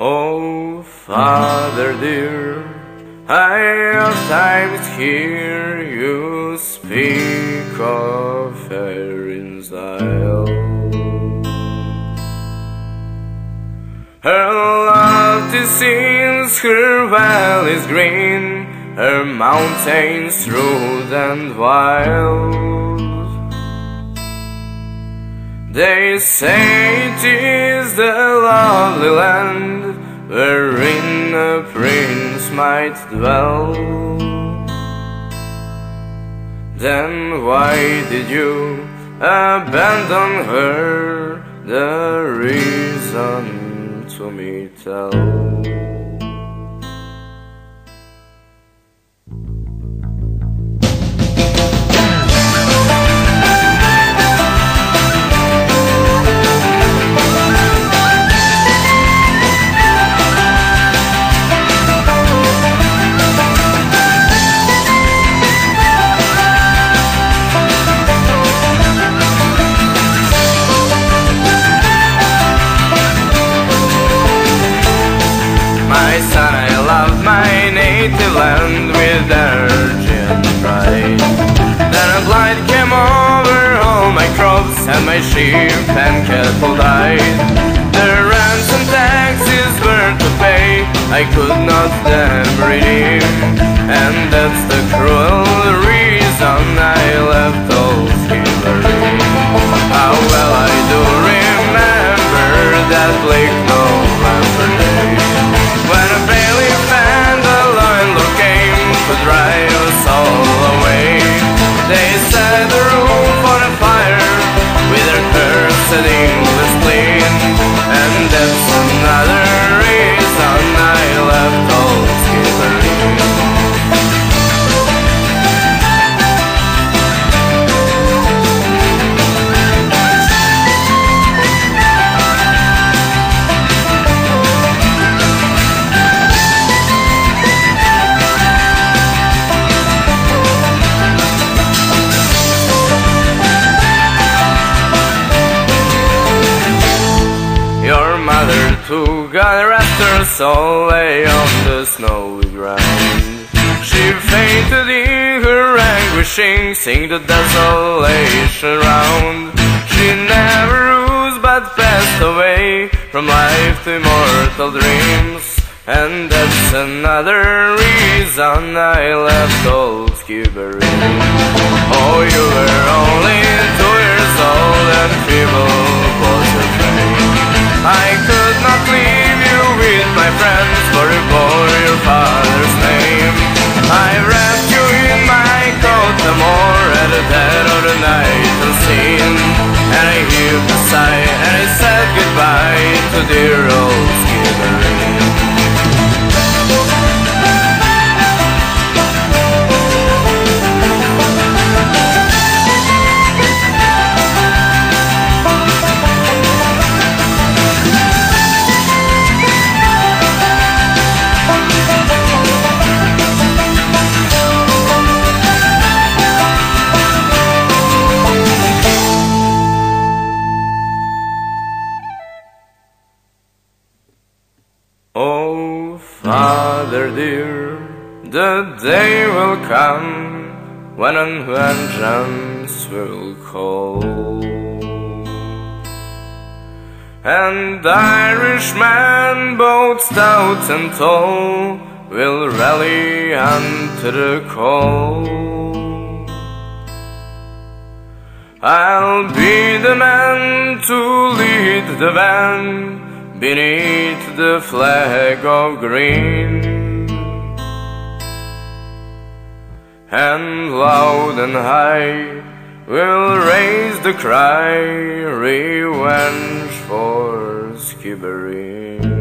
Oh, Father dear, I oftentimes hear you speak of Erin's Isle. Her lofty scenes, her valleys green, her mountains rude and wild. They say it is the lovely land wherein a prince might dwell. Then why did you abandon her? The reason to me tell. And my sheep and cattle died. The ransom taxes were to pay, I could not them redeem, and that's the cruel reason I left old Skibbereen. How well I do remember that bleak took her after soul lay on the snowy ground. She fainted in her anguishing, sing the desolation round. She never rose but passed away from life to immortal dreams. And that's another reason I left old Skibbereen. Oh, dear Father dear, the day will come when vengeance will call. And Irishmen, both stout and tall, will rally unto the call. I'll be the man to lead the van beneath the flag of green. And loud and high we'll raise the cry, revenge for Skibbereen.